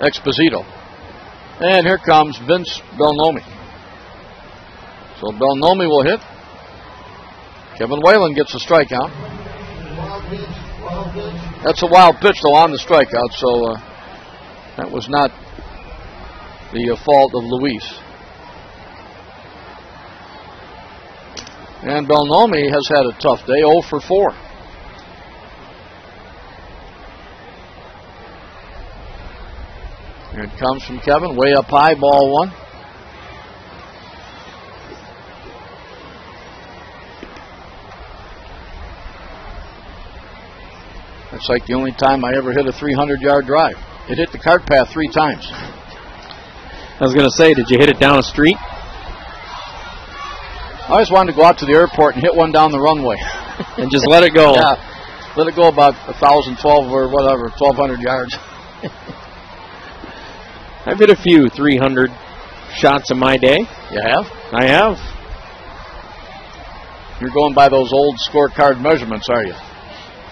Exposito. And here comes Vince Belnome. So Belnome will hit. Kevin Whelan gets a strikeout. That's a wild pitch, though, on the strikeout, so uh, that was not the uh, fault of Luis. And Belnome has had a tough day, 0 for 4. Here it comes from Kevin, way up high, ball one. That's like the only time I ever hit a 300 yard drive. It hit the cart path three times. I was going to say, did you hit it down a street? I always wanted to go out to the airport and hit one down the runway. and just let it go. yeah. Let it go about 1,012 or whatever, 1,200 yards. I've hit a few 300 shots in my day. You have? I have. You're going by those old scorecard measurements, are you?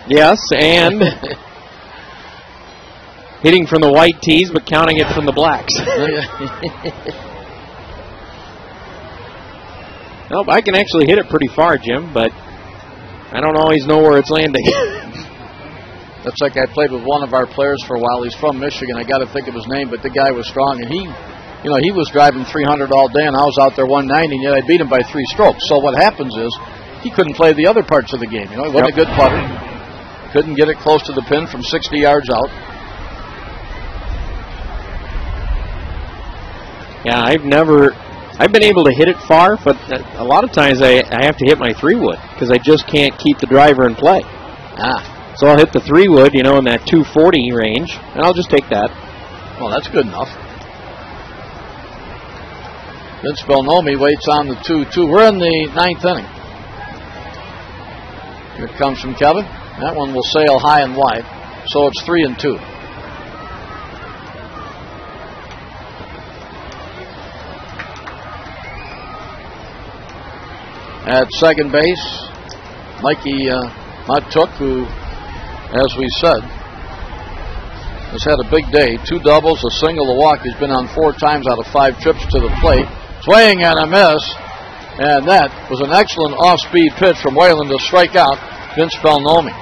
Yes, and hitting from the white tees, but counting it from the blacks. nope, I can actually hit it pretty far, Jim, but I don't always know where it's landing. That's like I played with one of our players for a while. He's from Michigan. I got to think of his name, but the guy was strong, and he, you know, he was driving 300 all day, and I was out there 190, and yet I beat him by three strokes. So what happens is he couldn't play the other parts of the game. You know, he wasn't yep. a good putter. Couldn't get it close to the pin from 60 yards out. Yeah, I've never, I've been able to hit it far, but a lot of times I, I have to hit my three wood because I just can't keep the driver in play. Ah. So I'll hit the three wood, you know, in that 240 range, and I'll just take that. Well, that's good enough. Vince Belnome waits on the 2-2. We're in the ninth inning. Here it comes from Kevin. That one will sail high and wide. So it's 3 and 2. At second base, Mikey uh, who as we said, has had a big day. Two doubles, a single, a walk. He's been on four times out of five trips to the plate. Swing and a miss. And that was an excellent off-speed pitch from Whelan to strike out Vince Belnome.